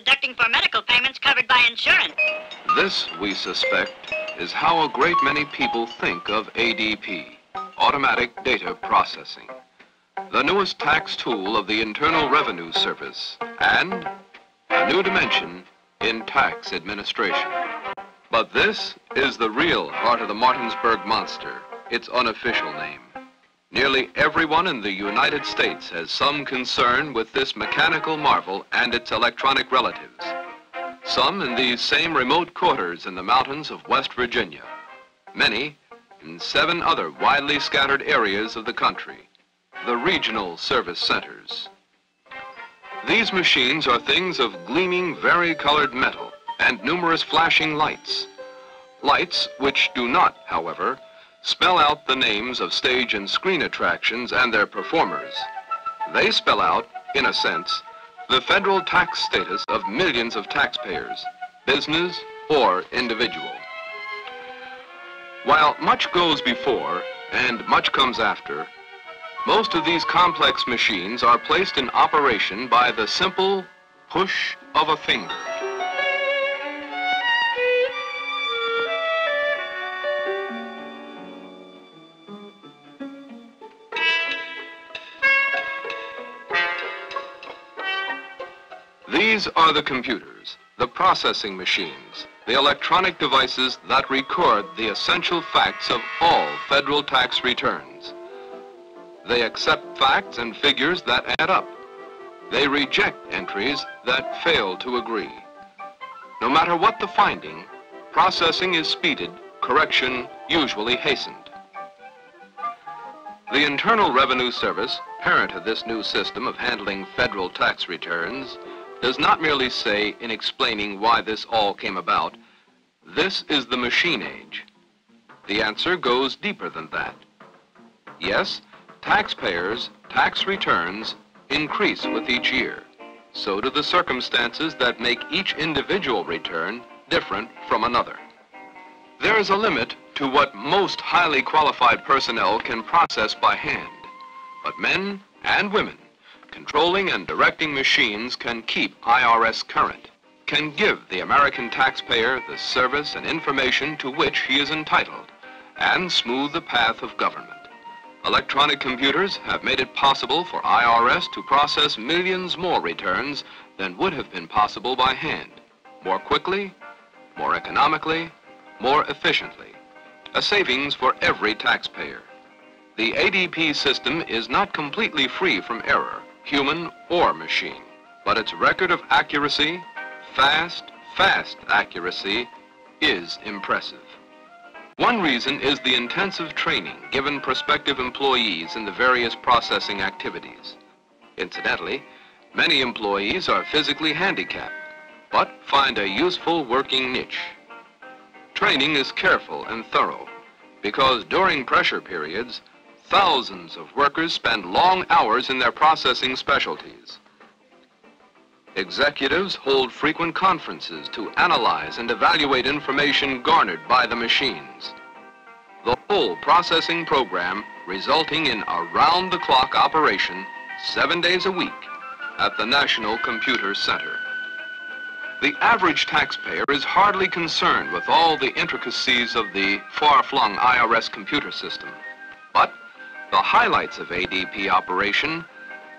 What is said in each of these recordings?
deducting for medical payments covered by insurance. This, we suspect, is how a great many people think of ADP, Automatic Data Processing, the newest tax tool of the Internal Revenue Service, and a new dimension in tax administration. But this is the real heart of the Martinsburg Monster, its unofficial name. Nearly everyone in the United States has some concern with this mechanical marvel and its electronic relatives. Some in these same remote quarters in the mountains of West Virginia. Many in seven other widely scattered areas of the country, the regional service centers. These machines are things of gleaming vari-colored metal and numerous flashing lights. Lights which do not, however, spell out the names of stage and screen attractions and their performers. They spell out, in a sense, the federal tax status of millions of taxpayers, business or individual. While much goes before and much comes after, most of these complex machines are placed in operation by the simple push of a finger. These are the computers, the processing machines, the electronic devices that record the essential facts of all federal tax returns. They accept facts and figures that add up. They reject entries that fail to agree. No matter what the finding, processing is speeded, correction usually hastened. The Internal Revenue Service, parent of this new system of handling federal tax returns, does not merely say in explaining why this all came about, this is the machine age. The answer goes deeper than that. Yes, taxpayers' tax returns increase with each year. So do the circumstances that make each individual return different from another. There is a limit to what most highly qualified personnel can process by hand, but men and women Controlling and directing machines can keep IRS current, can give the American taxpayer the service and information to which he is entitled, and smooth the path of government. Electronic computers have made it possible for IRS to process millions more returns than would have been possible by hand, more quickly, more economically, more efficiently, a savings for every taxpayer. The ADP system is not completely free from error human or machine. But its record of accuracy, fast, fast accuracy, is impressive. One reason is the intensive training given prospective employees in the various processing activities. Incidentally, many employees are physically handicapped, but find a useful working niche. Training is careful and thorough because during pressure periods, Thousands of workers spend long hours in their processing specialties. Executives hold frequent conferences to analyze and evaluate information garnered by the machines. The whole processing program resulting in a round-the-clock operation seven days a week at the National Computer Center. The average taxpayer is hardly concerned with all the intricacies of the far-flung IRS computer system. The highlights of ADP operation,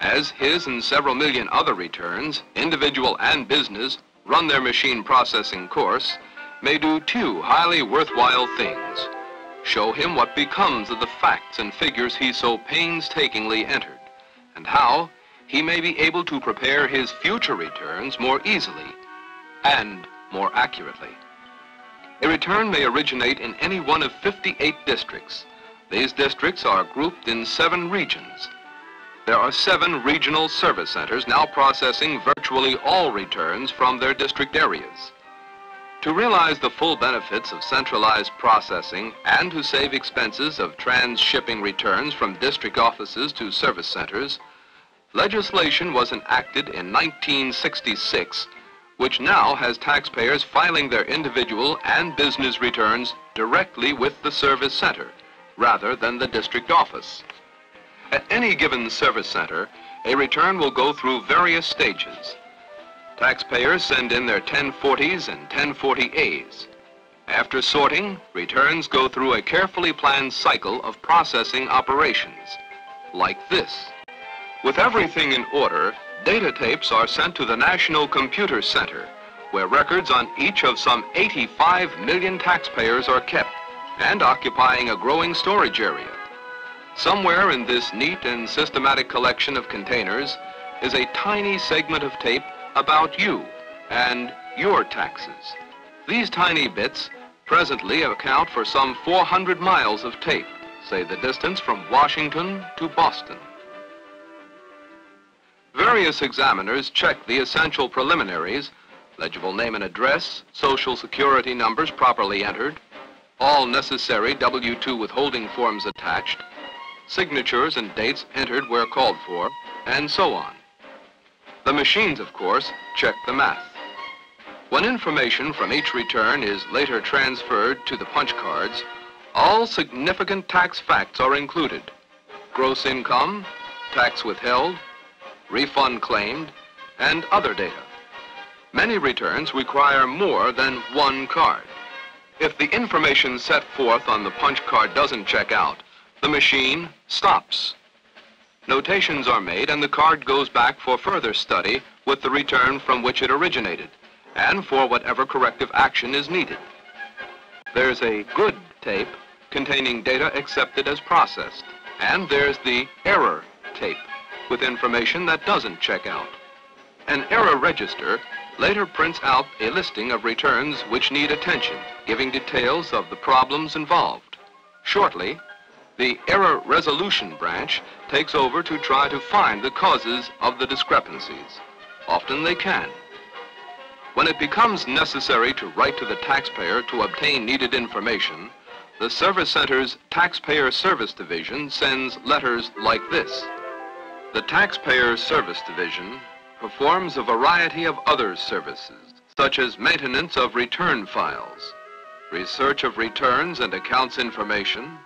as his and several million other returns, individual and business, run their machine processing course, may do two highly worthwhile things. Show him what becomes of the facts and figures he so painstakingly entered, and how he may be able to prepare his future returns more easily and more accurately. A return may originate in any one of 58 districts, these districts are grouped in seven regions. There are seven regional service centers now processing virtually all returns from their district areas. To realize the full benefits of centralized processing and to save expenses of trans-shipping returns from district offices to service centers, legislation was enacted in 1966 which now has taxpayers filing their individual and business returns directly with the service center rather than the district office. At any given service center, a return will go through various stages. Taxpayers send in their 1040s and 1040As. After sorting, returns go through a carefully planned cycle of processing operations, like this. With everything in order, data tapes are sent to the National Computer Center, where records on each of some 85 million taxpayers are kept and occupying a growing storage area. Somewhere in this neat and systematic collection of containers is a tiny segment of tape about you and your taxes. These tiny bits presently account for some 400 miles of tape, say the distance from Washington to Boston. Various examiners check the essential preliminaries, legible name and address, social security numbers properly entered, all necessary W-2 withholding forms attached, signatures and dates entered where called for, and so on. The machines, of course, check the math. When information from each return is later transferred to the punch cards, all significant tax facts are included. Gross income, tax withheld, refund claimed, and other data. Many returns require more than one card. If the information set forth on the punch card doesn't check out, the machine stops. Notations are made and the card goes back for further study with the return from which it originated and for whatever corrective action is needed. There's a good tape containing data accepted as processed, and there's the error tape with information that doesn't check out. An error register later prints out a listing of returns which need attention, giving details of the problems involved. Shortly, the Error Resolution Branch takes over to try to find the causes of the discrepancies. Often they can. When it becomes necessary to write to the taxpayer to obtain needed information, the Service Center's Taxpayer Service Division sends letters like this. The Taxpayer Service Division performs a variety of other services, such as maintenance of return files, research of returns and accounts information,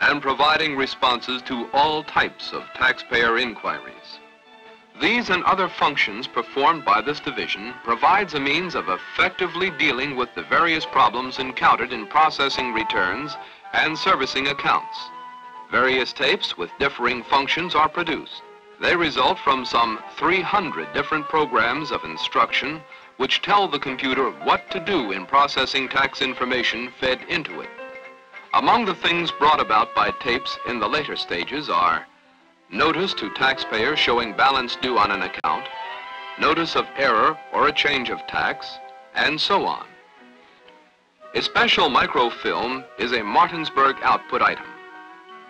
and providing responses to all types of taxpayer inquiries. These and other functions performed by this division provides a means of effectively dealing with the various problems encountered in processing returns and servicing accounts. Various tapes with differing functions are produced. They result from some 300 different programs of instruction which tell the computer what to do in processing tax information fed into it. Among the things brought about by tapes in the later stages are notice to taxpayers showing balance due on an account, notice of error or a change of tax, and so on. A special microfilm is a Martinsburg output item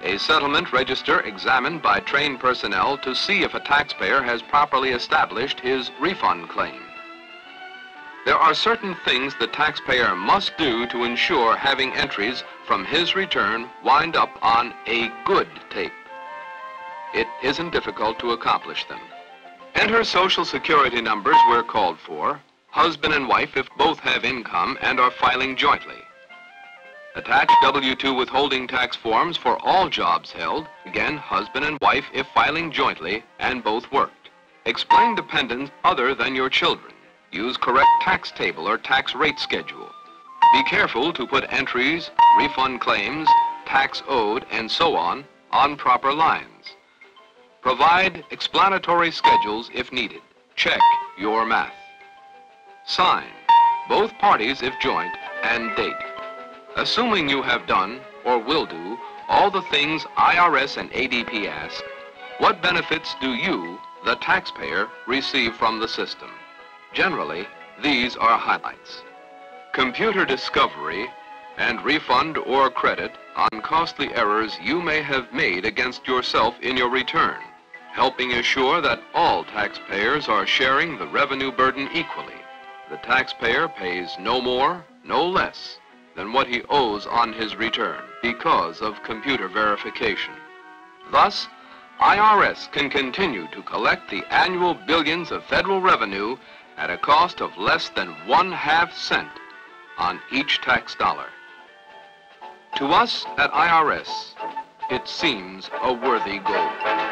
a settlement register examined by trained personnel to see if a taxpayer has properly established his refund claim. There are certain things the taxpayer must do to ensure having entries from his return wind up on a good tape. It isn't difficult to accomplish them. Enter social security numbers where called for, husband and wife if both have income and are filing jointly. Attach W-2 withholding tax forms for all jobs held, again, husband and wife if filing jointly and both worked. Explain dependents other than your children. Use correct tax table or tax rate schedule. Be careful to put entries, refund claims, tax owed, and so on on proper lines. Provide explanatory schedules if needed. Check your math. Sign, both parties if joint, and date. Assuming you have done, or will do, all the things IRS and ADP ask, what benefits do you, the taxpayer, receive from the system? Generally, these are highlights. Computer discovery and refund or credit on costly errors you may have made against yourself in your return, helping assure that all taxpayers are sharing the revenue burden equally. The taxpayer pays no more, no less than what he owes on his return because of computer verification. Thus, IRS can continue to collect the annual billions of federal revenue at a cost of less than one half cent on each tax dollar. To us at IRS, it seems a worthy goal.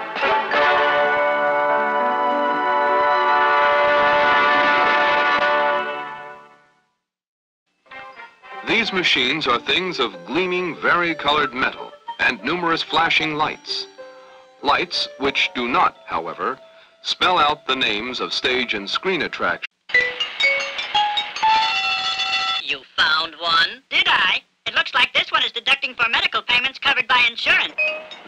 These machines are things of gleaming varicolored metal and numerous flashing lights. Lights which do not, however, spell out the names of stage and screen attractions. You found one? Did I? It looks like this one is deducting for medical payments covered by insurance.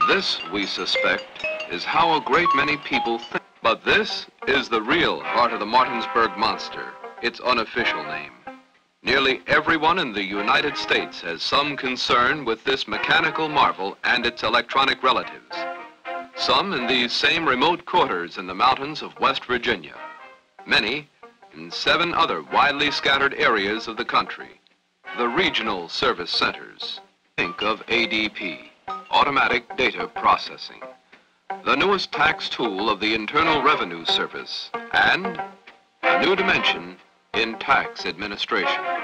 This, we suspect, is how a great many people think. But this is the real heart of the Martinsburg Monster, its unofficial name. Nearly everyone in the United States has some concern with this mechanical marvel and its electronic relatives. Some in these same remote quarters in the mountains of West Virginia. Many in seven other widely scattered areas of the country. The regional service centers. Think of ADP, Automatic Data Processing the newest tax tool of the Internal Revenue Service, and a new dimension in tax administration.